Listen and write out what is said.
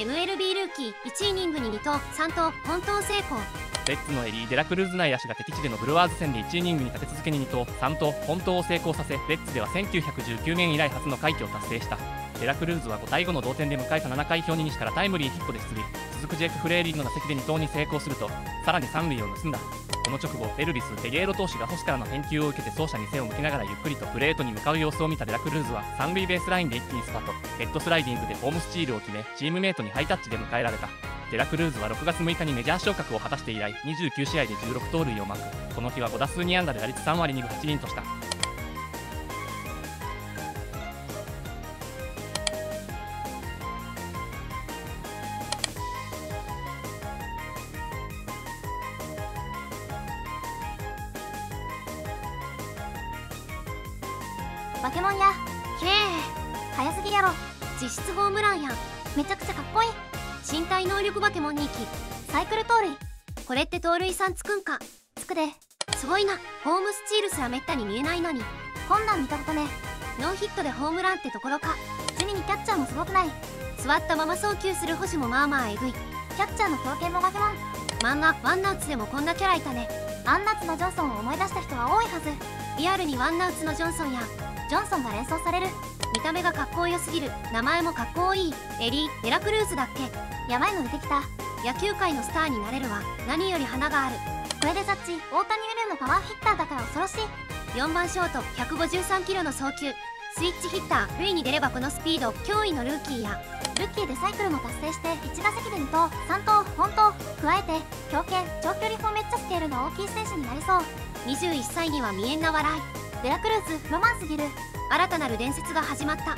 MLB ルーキー1イニングに二盗三盗本盗成功。レッズのエリーデラクルーズ内野手が敵地でのブルワーズ戦で1イニングに立て続けに二盗三盗本盗を成功させレッズでは1919年以来初の快挙を達成したデラクルーズは5対5の同点で迎えた7回表に2死からタイムリーヒットで出塁続くジェイク・フレーリーの打席で二盗に成功するとさらに3塁を盗んだこの直後エルビス・ペゲーロ投手が捕手からの返球を受けて走者に背を向けながらゆっくりとプレートに向かう様子を見たデラクルーズは三塁ベースラインで一気にスパート。ヘッドスライディングでホームスチールを決めチームメイトにハイタッチで迎えられた。デラクルーズは6月6日にメジャー昇格を果たして以来29試合で16盗塁をマーク。この日は5打数2安打で打率3割2分8厘とした。バケモンやへえ早すぎやろ。実質ホームランやめちゃくちゃ身体能力化け物に行きサイクル盗塁これって盗塁さんつくんか？つくで。すごいな。ホームスチールすらめったに見えないのに。こんなん見たことねノーヒットでホームランってところか。地味にキャッチャーもすごくない。座ったまま送球する星もまあまあえぐい。キャッチャーの強肩もバケモン漫画ワンナウツでもこんなキャラいたね。アンナッツのジョンソンを思い出した人は多いはず。リアルにワンナウツのジョンソンやジョンソンが連想される。見た目がかっこよすぎる。名前もかっこいい。エリー・デラクルーズだっけ。やばいの出てきた。野球界のスターになれるわ。何より花がある。これでジャッジ大谷ユルのパワーヒッターだから恐ろしい。4番ショート。153キロの送球。スイッチヒッター。塁に出ればこのスピード。驚異のルーキーや。ルッキーでサイクルも達成して1打席で2投3投本投加えて強肩。長距離砲めっちゃスケールの大きい選手になりそう。21歳には見えんな笑い。デラクルーズロマンすぎる。新たなる伝説が始まった。